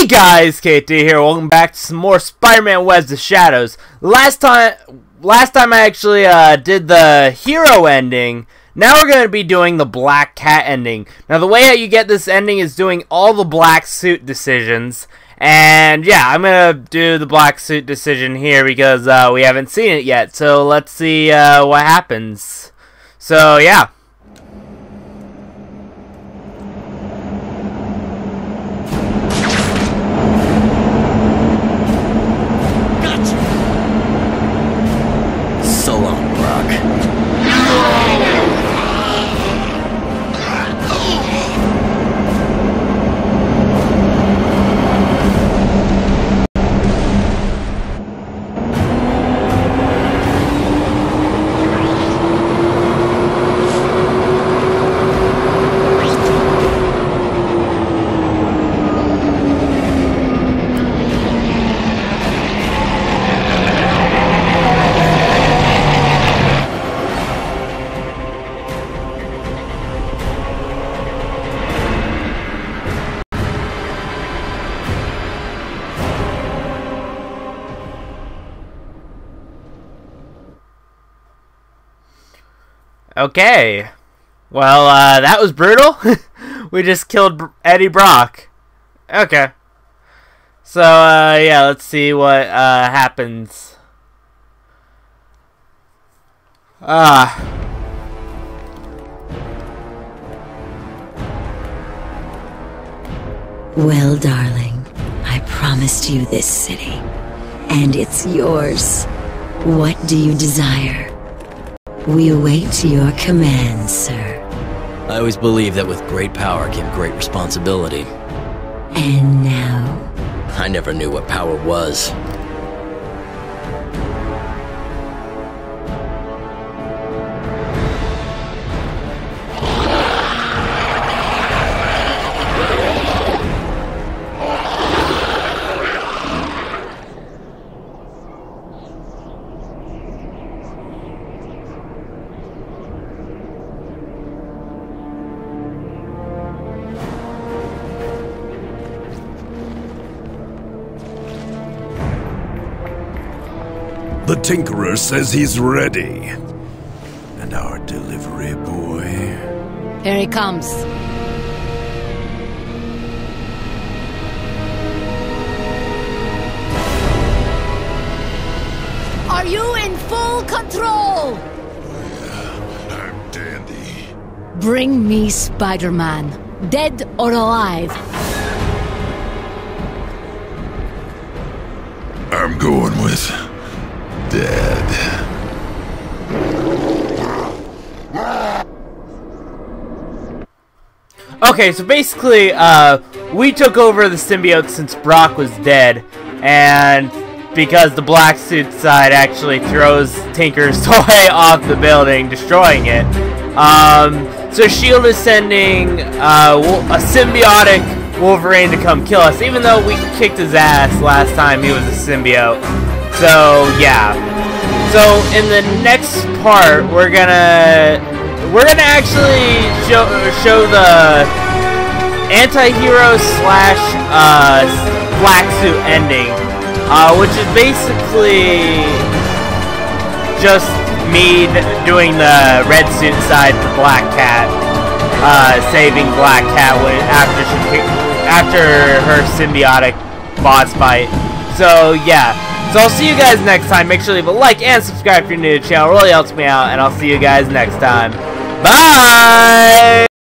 Hey guys, KT here. Welcome back to some more Spider-Man Webs of Shadows. Last time, last time I actually uh, did the hero ending. Now we're going to be doing the Black Cat ending. Now the way that you get this ending is doing all the black suit decisions. And yeah, I'm going to do the black suit decision here because uh, we haven't seen it yet. So let's see uh, what happens. So yeah. Okay. Well, uh, that was brutal. we just killed Eddie Brock. Okay. So, uh, yeah, let's see what, uh, happens. Ah. Well, darling, I promised you this city, and it's yours. What do you desire? We await your commands, sir. I always believed that with great power came great responsibility. And now, I never knew what power was. The Tinkerer says he's ready. And our delivery boy. Here he comes. Are you in full control? I'm Dandy. Bring me Spider Man, dead or alive. I'm going with. Dead. Okay, so basically, uh, we took over the symbiote since Brock was dead, and because the black suit side actually throws Tinker's toy off the building, destroying it. Um, so Shield is sending uh, a symbiotic Wolverine to come kill us, even though we kicked his ass last time he was a symbiote. So yeah. So in the next part, we're gonna we're gonna actually show show the anti-hero slash uh, black suit ending, uh, which is basically just me doing the red suit side for Black Cat, uh, saving Black Cat when, after she after her symbiotic boss fight. So yeah. So I'll see you guys next time. Make sure to leave a like and subscribe if you're new to the channel. It really helps me out, and I'll see you guys next time. Bye!